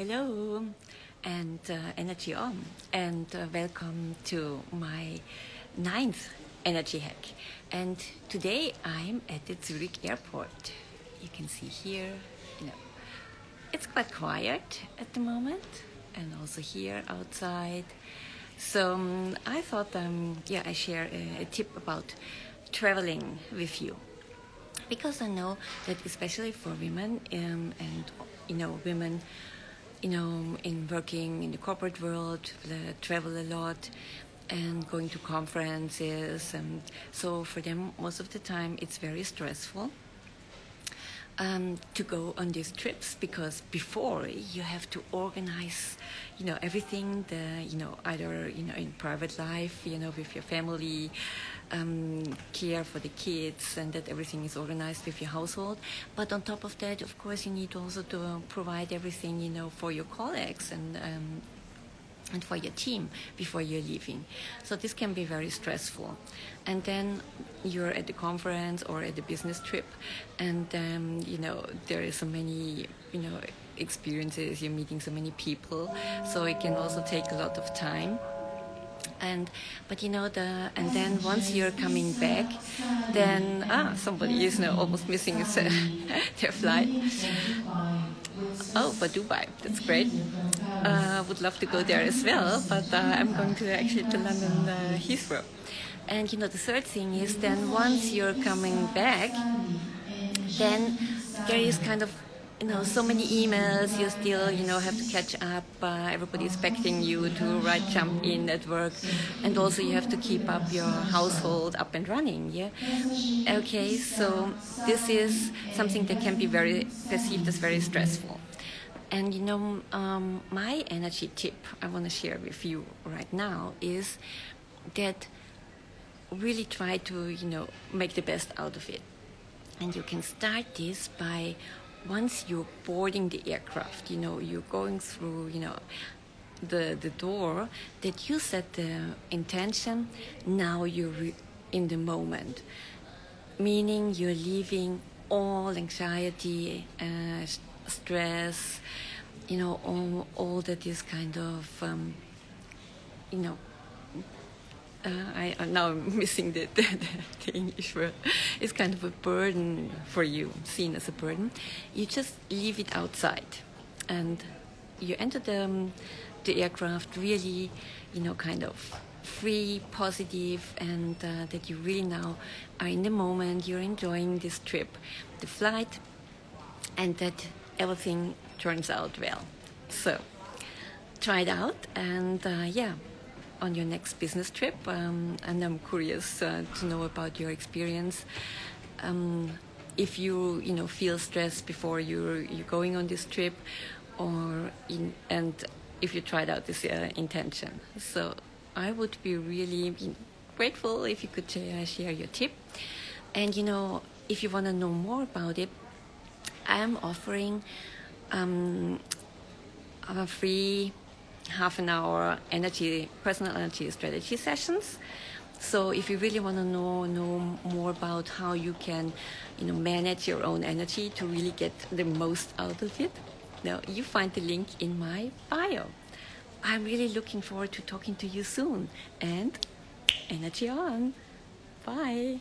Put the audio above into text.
Hello and uh, energy on and uh, welcome to my ninth energy hack. And today I'm at the Zurich airport. You can see here you know it's quite quiet at the moment and also here outside. So um, I thought um, yeah I share a, a tip about traveling with you. Because I know that especially for women um, and you know women you know, in working in the corporate world, travel a lot and going to conferences. And so for them, most of the time, it's very stressful. Um, to go on these trips because before you have to organize you know everything the you know either you know in private life you know with your family um, care for the kids and that everything is organized with your household. But on top of that, of course, you need also to provide everything, you know, for your colleagues and um, and for your team before you're leaving. So this can be very stressful. And then you're at the conference or at the business trip, and um, you know there is so many, you know, experiences. You're meeting so many people, so it can also take a lot of time and but you know the and then once you're coming back then ah somebody is now almost missing his, uh, their flight. Oh but dubai that's great. Uh, would love to go there as well but uh, i'm going to actually to london uh, heathrow. And you know the third thing is then once you're coming back then there is kind of you know so many emails you still you know have to catch up. Uh, everybody expecting you to right jump in at work. And also you have to keep up your household up and running yeah? Okay so this is something that can be very perceived as very stressful. And you know um, my energy tip i want to share with you right now is that really try to you know make the best out of it. And you can start this by once you're boarding the aircraft, you know, you're going through, you know, the, the door, that you set the intention, now you're in the moment. Meaning you're leaving all anxiety, uh, stress, you know, all, all that is kind of, um, you know, uh, I uh, now I'm missing the, the, the, English word. It's kind of a burden for you, seen as a burden. You just leave it outside, and you enter the um, the aircraft really, you know, kind of free, positive, and uh, that you really now are in the moment. You're enjoying this trip, the flight, and that everything turns out well. So try it out, and uh, yeah on your next business trip. Um, and I'm curious uh, to know about your experience. Um, if you you know feel stressed before you're you're going on this trip, or in, and if you tried out this uh, intention. So I would be really grateful if you could uh, share your tip. And you know if you want to know more about it, I am offering um, a free half an hour energy, personal energy strategy sessions. So if you really want to know know more about how you can, you know, manage your own energy to really get the most out of it, now you find the link in my bio. I'm really looking forward to talking to you soon and energy on. Bye.